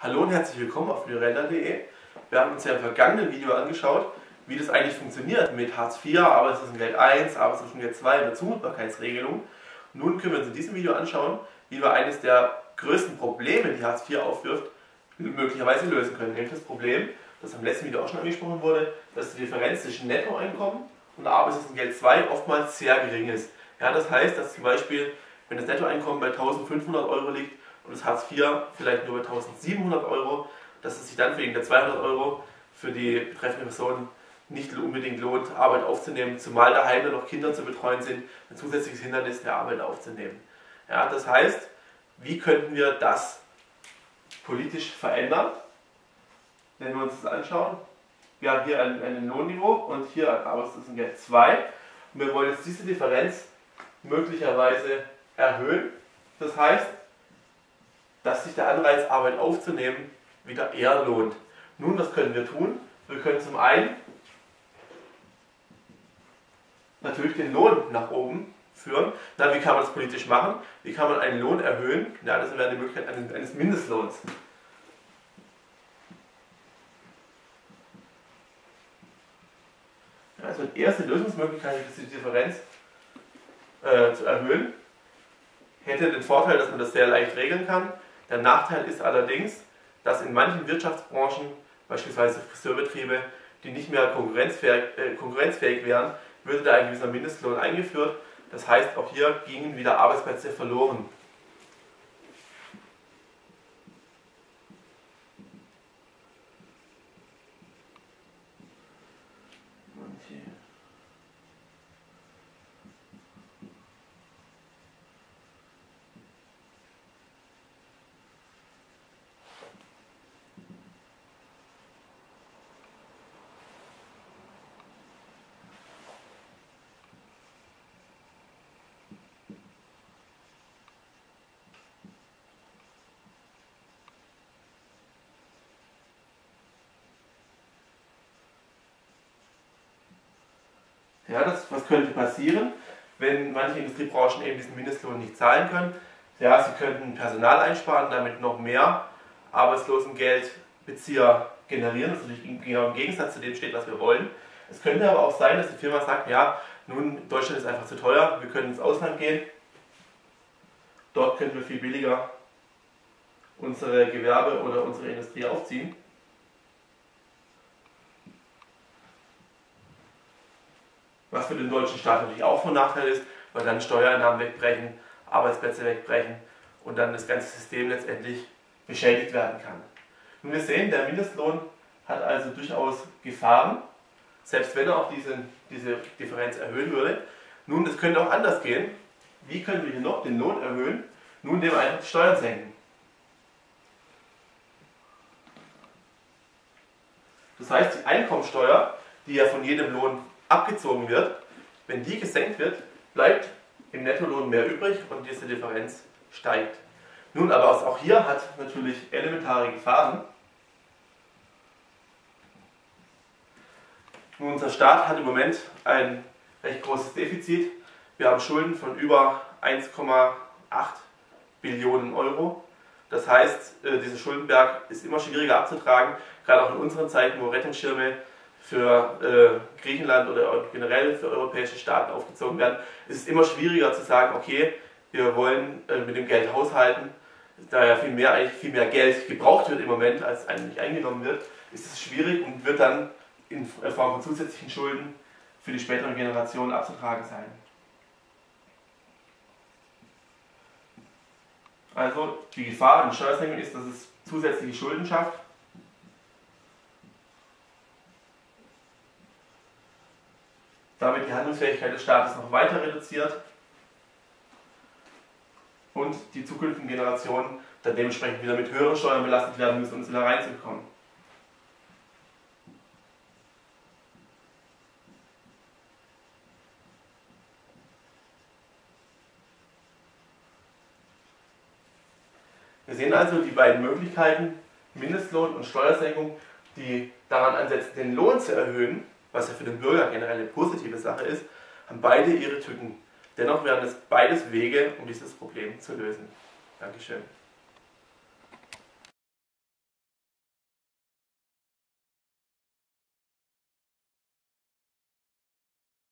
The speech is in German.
Hallo und herzlich willkommen auf florella.de. Wir haben uns ja im vergangenen Video angeschaut, wie das eigentlich funktioniert mit Hartz IV, Arbeitslosengeld 1, Arbeitslosengeld 2 und der Zumutbarkeitsregelung. Nun können wir uns in diesem Video anschauen, wie wir eines der größten Probleme, die Hartz IV aufwirft, möglicherweise lösen können. Nämlich das Problem, das am letzten Video auch schon angesprochen wurde, dass die Differenz zwischen Nettoeinkommen und Arbeitslosengeld 2 oftmals sehr gering ist. Ja, das heißt, dass zum Beispiel, wenn das Nettoeinkommen bei 1500 Euro liegt, und das Hartz IV vielleicht nur bei 1700 Euro, dass es sich dann wegen der 200 Euro für die betreffende Person nicht unbedingt lohnt, Arbeit aufzunehmen, zumal daheim noch Kinder zu betreuen sind, ein zusätzliches Hindernis der Arbeit aufzunehmen. Ja, das heißt, wie könnten wir das politisch verändern? Wenn wir uns das anschauen, wir haben hier ein, ein Lohnniveau und hier ein Arbeitslosengeld 2 und wir wollen jetzt diese Differenz möglicherweise erhöhen. Das heißt, dass sich der Anreiz, Arbeit aufzunehmen, wieder eher lohnt. Nun, was können wir tun? Wir können zum einen natürlich den Lohn nach oben führen. Na, wie kann man das politisch machen? Wie kann man einen Lohn erhöhen? Ja, das wäre die Möglichkeit eines, Mindestlohns. Also die erste Lösungsmöglichkeit die Differenz äh, zu erhöhen. Hätte den Vorteil, dass man das sehr leicht regeln kann. Der Nachteil ist allerdings, dass in manchen Wirtschaftsbranchen, beispielsweise Friseurbetriebe, die nicht mehr konkurrenzfähig, äh, konkurrenzfähig wären, würde da ein gewisser Mindestlohn eingeführt. Das heißt, auch hier gingen wieder Arbeitsplätze verloren. Ja, das, was könnte passieren, wenn manche Industriebranchen eben diesen Mindestlohn nicht zahlen können? Ja, sie könnten Personal einsparen, damit noch mehr Arbeitslosengeldbezieher generieren, das natürlich genau im Gegensatz zu dem steht, was wir wollen. Es könnte aber auch sein, dass die Firma sagt, ja, nun, Deutschland ist einfach zu teuer, wir können ins Ausland gehen, dort können wir viel billiger unsere Gewerbe oder unsere Industrie aufziehen. Was für den deutschen Staat natürlich auch von Nachteil ist, weil dann Steuereinnahmen wegbrechen, Arbeitsplätze wegbrechen und dann das ganze System letztendlich beschädigt werden kann. Nun wir sehen, der Mindestlohn hat also durchaus Gefahren, selbst wenn er auch diese, diese Differenz erhöhen würde. Nun, es könnte auch anders gehen. Wie können wir hier noch den Lohn erhöhen? Nun, indem wir einfach Steuern senken. Das heißt, die Einkommensteuer, die ja von jedem Lohn abgezogen wird, wenn die gesenkt wird, bleibt im Nettolohn mehr übrig und diese Differenz steigt. Nun, aber auch hier hat natürlich elementare Gefahren. Nun, unser Staat hat im Moment ein recht großes Defizit. Wir haben Schulden von über 1,8 Billionen Euro. Das heißt, äh, dieser Schuldenberg ist immer schwieriger abzutragen, gerade auch in unseren Zeiten, wo Rettungsschirme für äh, Griechenland oder generell für europäische Staaten aufgezogen werden, ist es immer schwieriger zu sagen, okay, wir wollen äh, mit dem Geld haushalten, da ja viel mehr, eigentlich viel mehr Geld gebraucht wird im Moment, als eigentlich eingenommen wird, ist es schwierig und wird dann in Form von zusätzlichen Schulden für die späteren Generationen abzutragen sein. Also die Gefahr in Steuersenkungen ist, dass es zusätzliche Schulden schafft damit die Handlungsfähigkeit des Staates noch weiter reduziert und die zukünftigen Generationen dann dementsprechend wieder mit höheren Steuern belastet werden müssen, um wieder reinzukommen. Wir sehen also die beiden Möglichkeiten, Mindestlohn und Steuersenkung, die daran ansetzen, den Lohn zu erhöhen, was ja für den Bürger generell eine positive Sache ist, haben beide ihre Tücken. Dennoch wären es beides Wege, um dieses Problem zu lösen. Dankeschön.